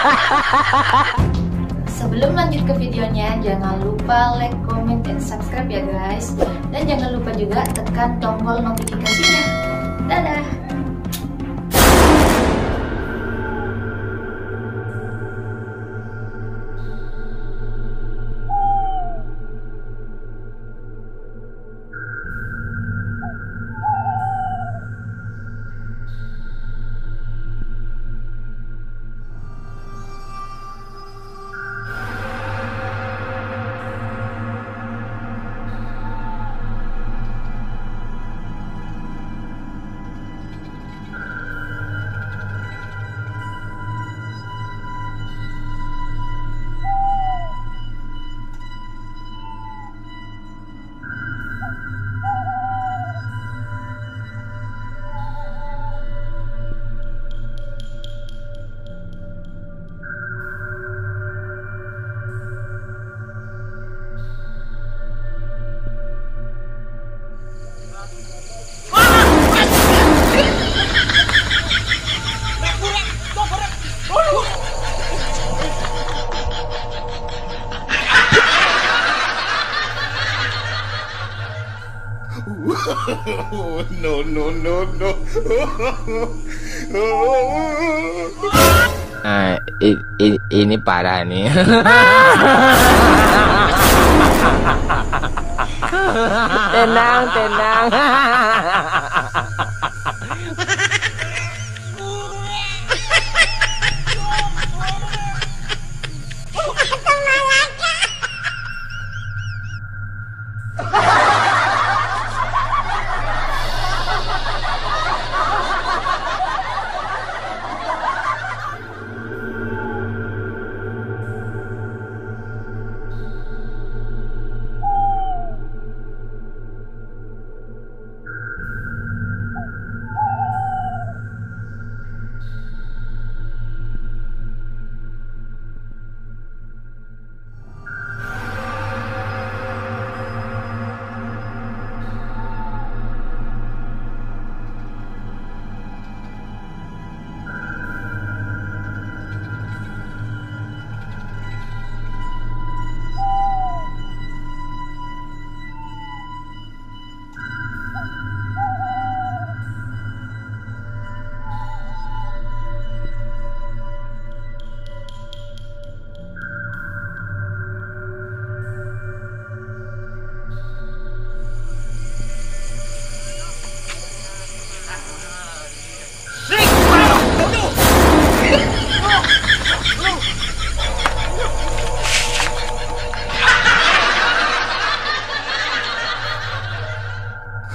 Sebelum lanjut ke videonya, jangan lupa like, comment, dan subscribe ya guys. Dan jangan lupa juga tekan tombol notifikasinya. Dadah! No, no, no, no. Ah, i- i- ini parah nih. tenang, tenang.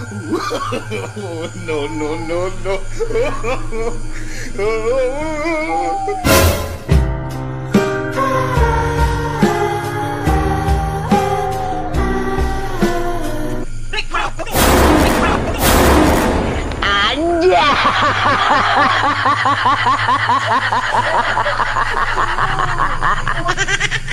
no, no, no, no.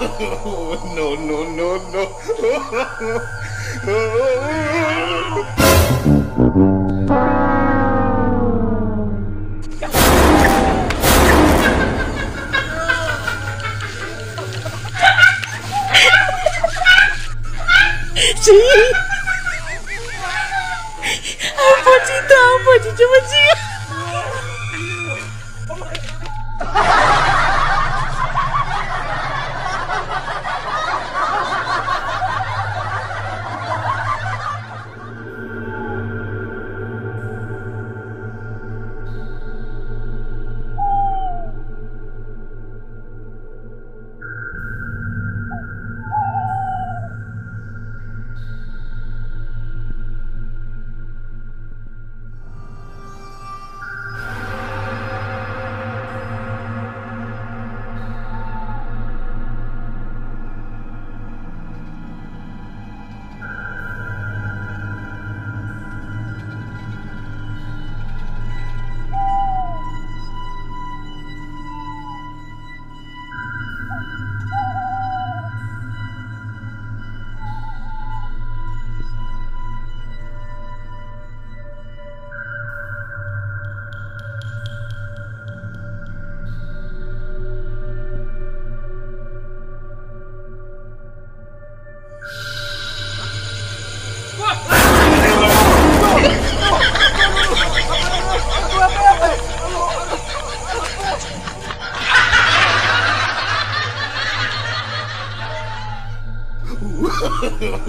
no, no, no, no. See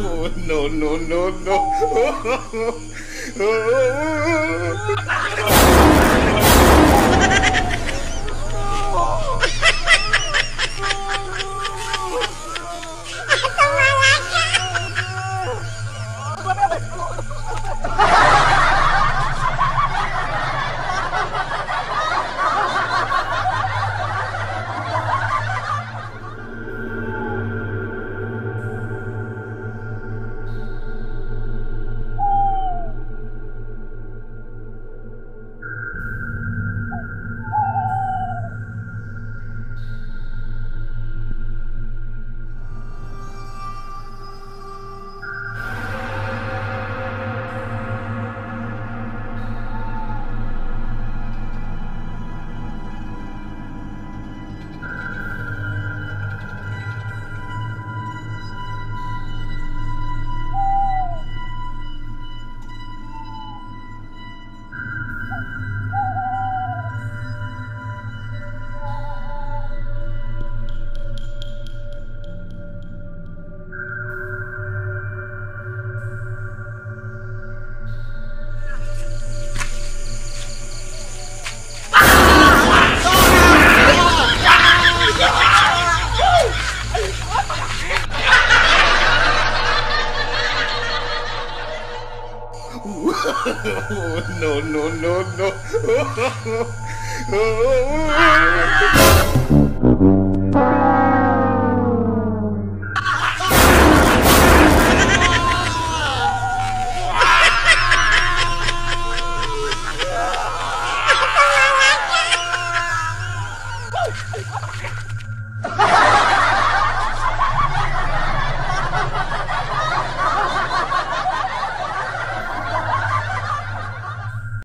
Oh, no, no, no, no. no, no, no, no.